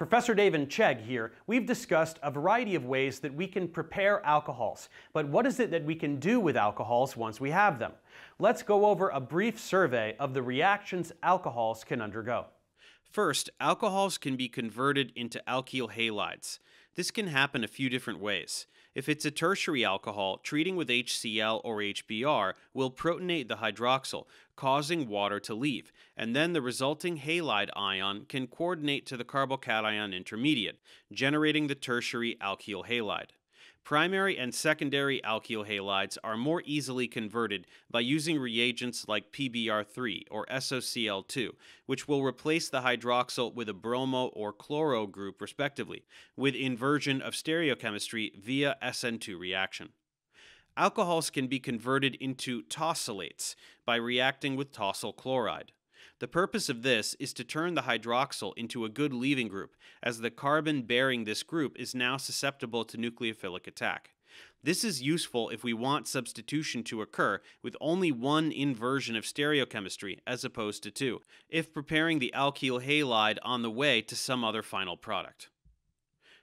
Professor David Chegg here, we've discussed a variety of ways that we can prepare alcohols. But what is it that we can do with alcohols once we have them? Let's go over a brief survey of the reactions alcohols can undergo. First, alcohols can be converted into alkyl halides. This can happen a few different ways. If it's a tertiary alcohol, treating with HCl or HBr will protonate the hydroxyl, causing water to leave, and then the resulting halide ion can coordinate to the carbocation intermediate, generating the tertiary alkyl halide. Primary and secondary alkyl halides are more easily converted by using reagents like PBr3 or SOCl2, which will replace the hydroxyl with a bromo or chloro group respectively, with inversion of stereochemistry via SN2 reaction. Alcohols can be converted into tosylates by reacting with tosyl chloride. The purpose of this is to turn the hydroxyl into a good leaving group, as the carbon bearing this group is now susceptible to nucleophilic attack. This is useful if we want substitution to occur with only one inversion of stereochemistry as opposed to two, if preparing the alkyl halide on the way to some other final product.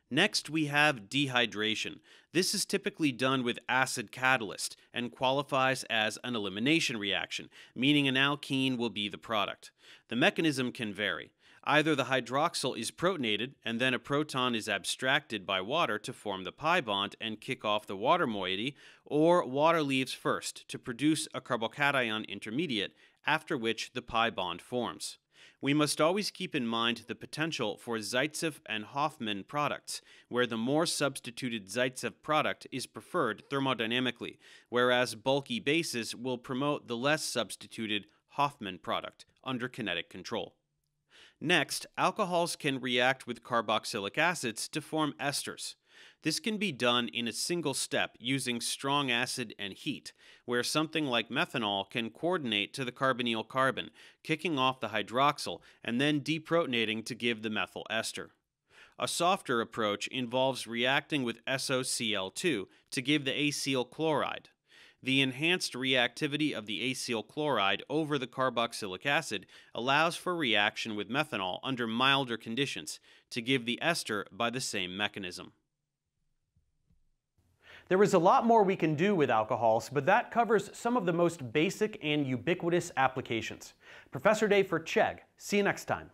Next, we have dehydration. This is typically done with acid catalyst and qualifies as an elimination reaction, meaning an alkene will be the product. The mechanism can vary. Either the hydroxyl is protonated and then a proton is abstracted by water to form the pi bond and kick off the water moiety, or water leaves first to produce a carbocation intermediate, after which the pi bond forms. We must always keep in mind the potential for Zaitsev and Hofmann products, where the more substituted Zaitsev product is preferred thermodynamically, whereas bulky bases will promote the less substituted Hofmann product under kinetic control. Next, alcohols can react with carboxylic acids to form esters. This can be done in a single step using strong acid and heat, where something like methanol can coordinate to the carbonyl carbon, kicking off the hydroxyl and then deprotonating to give the methyl ester. A softer approach involves reacting with SOCl2 to give the acyl chloride. The enhanced reactivity of the acyl chloride over the carboxylic acid allows for reaction with methanol under milder conditions to give the ester by the same mechanism. There is a lot more we can do with alcohols, but that covers some of the most basic and ubiquitous applications. Professor Dave for Chegg. See you next time.